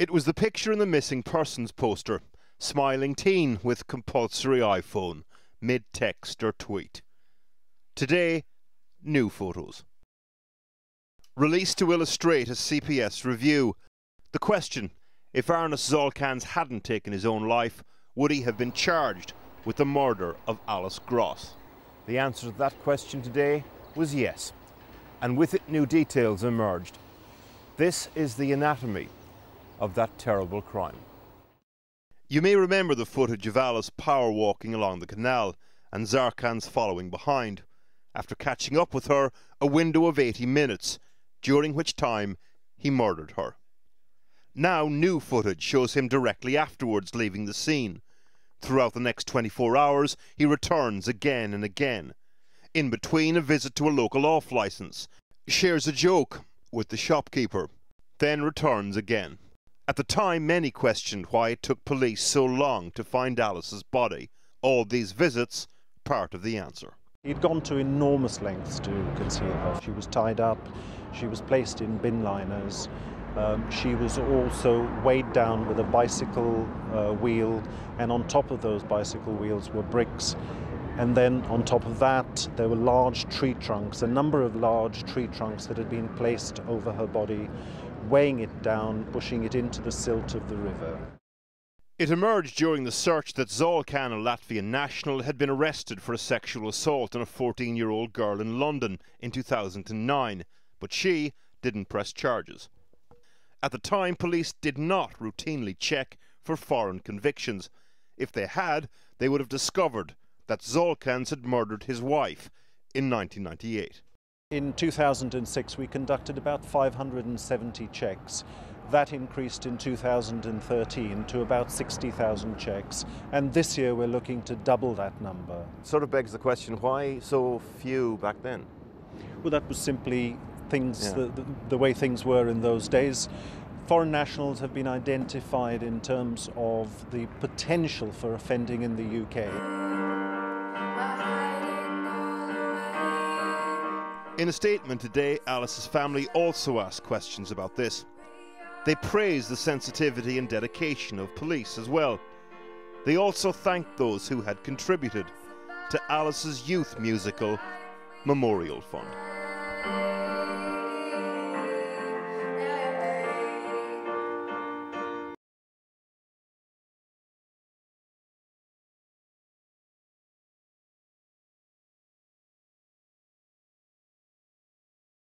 It was the picture in the missing persons poster. Smiling teen with compulsory iPhone, mid text or tweet. Today, new photos. Released to illustrate a CPS review. The question if Arnis Zalkalns hadn't taken his own life, would he have been charged with the murder of Alice Gross? The answer to that question today was yes, and with it new details emerged. This is the anatomy of that terrible crime. You may remember the footage of Alice power walking along the canal and Zalkalns following behind. After catching up with her, a window of 80 minutes, during which time he murdered her. Now, new footage shows him directly afterwards leaving the scene. Throughout the next 24 hours, he returns again and again. In between, a visit to a local off licence, shares a joke with the shopkeeper, then returns again. At the time, many questioned why it took police so long to find Alice's body. All these visits, part of the answer. He'd gone to enormous lengths to conceal her. She was tied up, she was placed in bin liners, um, she was also weighed down with a bicycle uh, wheel, and on top of those bicycle wheels were bricks. And then on top of that, there were large tree trunks, a number of large tree trunks that had been placed over her body weighing it down, pushing it into the silt of the river. It emerged during the search that Zolkan, a Latvian national, had been arrested for a sexual assault on a 14 year old girl in London in 2009, but she didn't press charges. At the time, police did not routinely check for foreign convictions. If they had, they would have discovered that Zalkalns had murdered his wife in 1998. In 2006, we conducted about 570 checks. That increased in 2013 to about 60,000 checks, and this year we're looking to double that number. Sort of begs the question why so few back then? Well, that was simply things, yeah. the, the, the way things were in those days. Foreign nationals have been identified in terms of the potential for offending in the UK. In a statement today, Alice's family also asked questions about this. They praised the sensitivity and dedication of police as well. They also thanked those who had contributed to Alice's youth musical Memorial Fund.